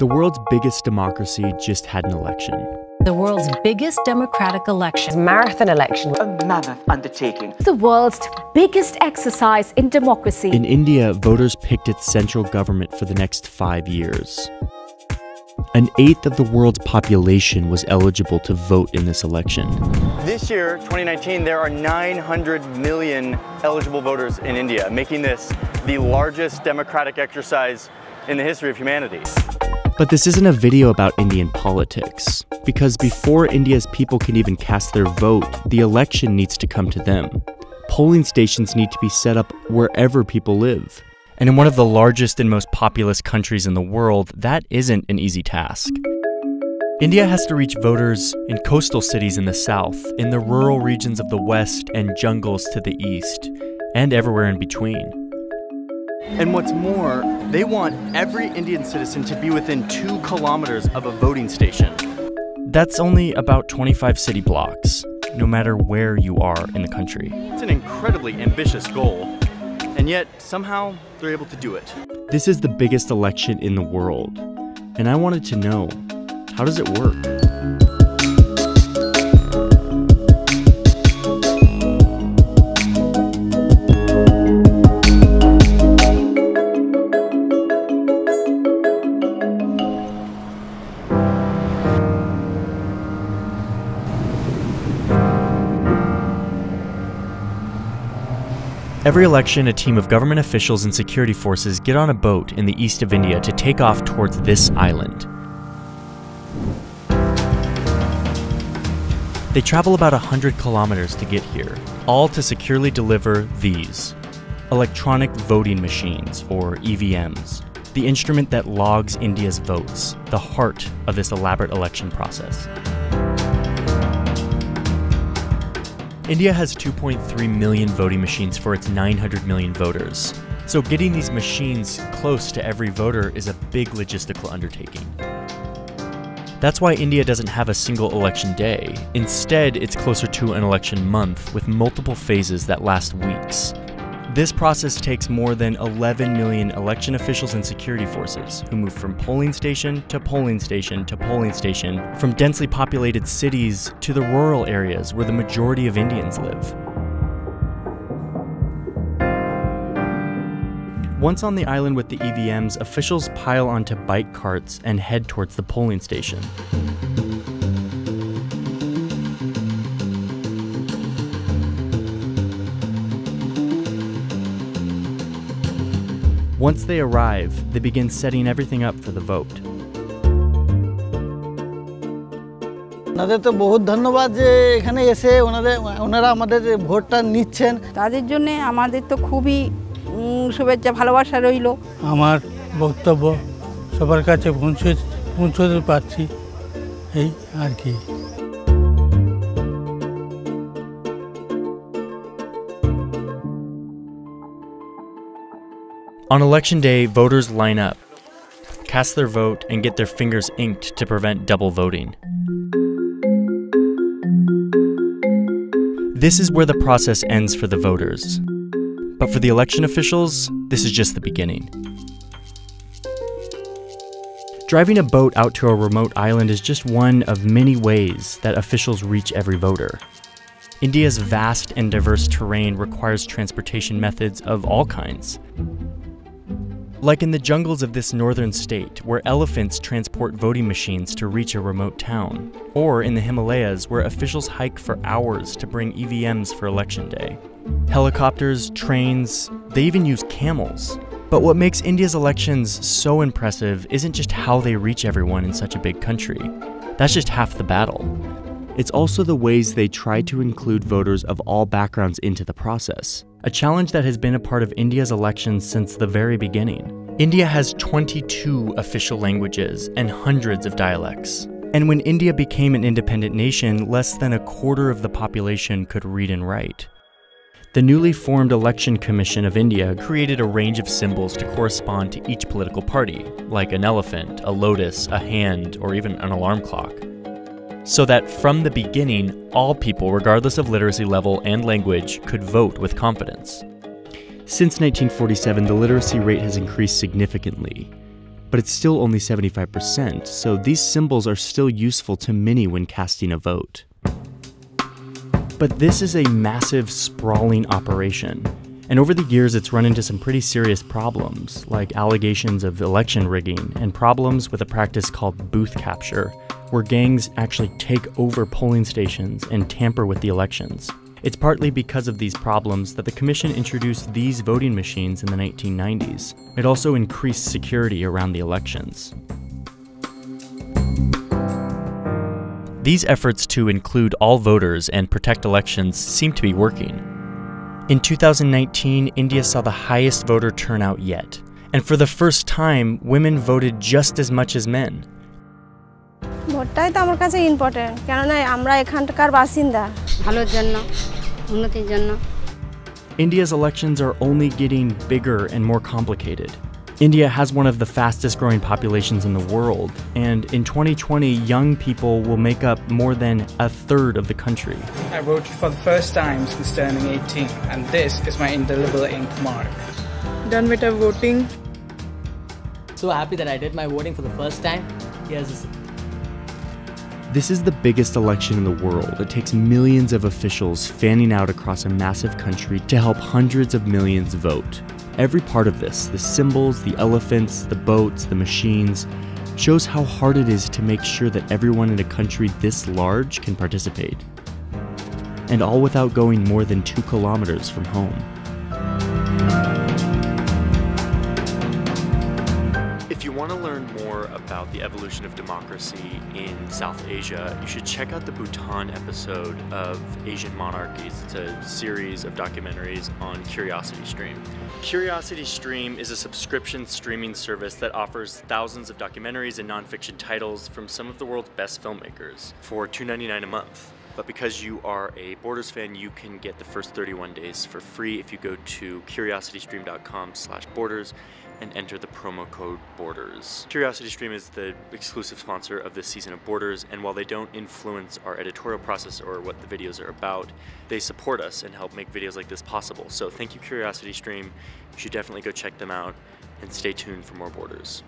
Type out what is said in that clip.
The world's biggest democracy just had an election. The world's biggest democratic election. Marathon election. A mammoth undertaking. The world's biggest exercise in democracy. In India, voters picked its central government for the next five years. An eighth of the world's population was eligible to vote in this election. This year, 2019, there are 900 million eligible voters in India, making this the largest democratic exercise in the history of humanity. But this isn't a video about Indian politics, because before India's people can even cast their vote, the election needs to come to them. Polling stations need to be set up wherever people live. And in one of the largest and most populous countries in the world, that isn't an easy task. India has to reach voters in coastal cities in the south, in the rural regions of the west, and jungles to the east, and everywhere in between. And what's more, they want every Indian citizen to be within two kilometers of a voting station. That's only about 25 city blocks, no matter where you are in the country. It's an incredibly ambitious goal, and yet somehow they're able to do it. This is the biggest election in the world, and I wanted to know how does it work? Every election, a team of government officials and security forces get on a boat in the east of India to take off towards this island. They travel about 100 kilometers to get here, all to securely deliver these electronic voting machines, or EVMs, the instrument that logs India's votes, the heart of this elaborate election process. India has 2.3 million voting machines for its 900 million voters. So getting these machines close to every voter is a big logistical undertaking. That's why India doesn't have a single election day. Instead, it's closer to an election month with multiple phases that last weeks. This process takes more than 11 million election officials and security forces who move from polling station to polling station to polling station, from densely populated cities to the rural areas where the majority of Indians live. Once on the island with the EVMs, officials pile onto bike carts and head towards the polling station. Once they arrive, they begin setting everything up for the vote. ওনাদের তো বহুত ধন্যবাদ যে এখানে এসে ওনাদের ওনারা আমাদের ভোটটা নিচ্ছেন। তাদের জন্য আমাদের তো খুবই শুভেচ্ছা ভালোবাসা রইল। আমার বক্তব্য সবার কাছে পৌঁছে পৌঁছতে পারছি। এই আর কি। On election day, voters line up, cast their vote, and get their fingers inked to prevent double voting. This is where the process ends for the voters. But for the election officials, this is just the beginning. Driving a boat out to a remote island is just one of many ways that officials reach every voter. India's vast and diverse terrain requires transportation methods of all kinds. Like in the jungles of this northern state, where elephants transport voting machines to reach a remote town, or in the Himalayas, where officials hike for hours to bring EVMs for election day. Helicopters, trains, they even use camels. But what makes India's elections so impressive isn't just how they reach everyone in such a big country. That's just half the battle. It's also the ways they try to include voters of all backgrounds into the process, a challenge that has been a part of India's elections since the very beginning. India has 22 official languages and hundreds of dialects. And when India became an independent nation, less than a quarter of the population could read and write. The newly formed Election Commission of India created a range of symbols to correspond to each political party, like an elephant, a lotus, a hand, or even an alarm clock so that from the beginning, all people, regardless of literacy level and language, could vote with confidence. Since 1947, the literacy rate has increased significantly. but it's still only 75%, so these symbols are still useful to many when casting a vote. But this is a massive, sprawling operation. And over the years, it's run into some pretty serious problems, like allegations of election rigging and problems with a practice called booth capture, where gangs actually take over polling stations and tamper with the elections. It's partly because of these problems that the Commission introduced these voting machines in the 1990s. It also increased security around the elections. These efforts to include all voters and protect elections seem to be working. In 2019, India saw the highest voter turnout yet. And for the first time, women voted just as much as men. ভোটটাই তো আমার কাছে important কেননা আমরা এখানকার বাসিন্দা ভালোর জন্য উন্নতির জন্য India's elections are only getting bigger and more complicated. India has one of the fastest growing populations in the world, and in 2020, young people will make up more than a third of the country. I voted for the first time since turning 18, and this is my indelible ink mark. Done with our voting. So happy that I did my voting for the first time. Here's this is the biggest election in the world. It takes millions of officials fanning out across a massive country to help hundreds of millions vote. Every part of this the symbols, the elephants, the boats, the machines shows how hard it is to make sure that everyone in a country this large can participate. And all without going more than two kilometers from home. You want to learn more about the evolution of democracy in South Asia, you should check out the Bhutan episode of Asian Monarchies. It's a series of documentaries on Curiosity Stream. Curiosity Stream is a subscription streaming service that offers thousands of documentaries and nonfiction titles from some of the world's best filmmakers for $2.99 a month. But because you are a Borders fan, you can get the first 31 days for free if you go to curiositystream.com slash borders and enter the promo code BORDERS. CuriosityStream is the exclusive sponsor of this season of Borders, and while they don't influence our editorial process or what the videos are about, they support us and help make videos like this possible. So thank you, CuriosityStream. You should definitely go check them out and stay tuned for more Borders.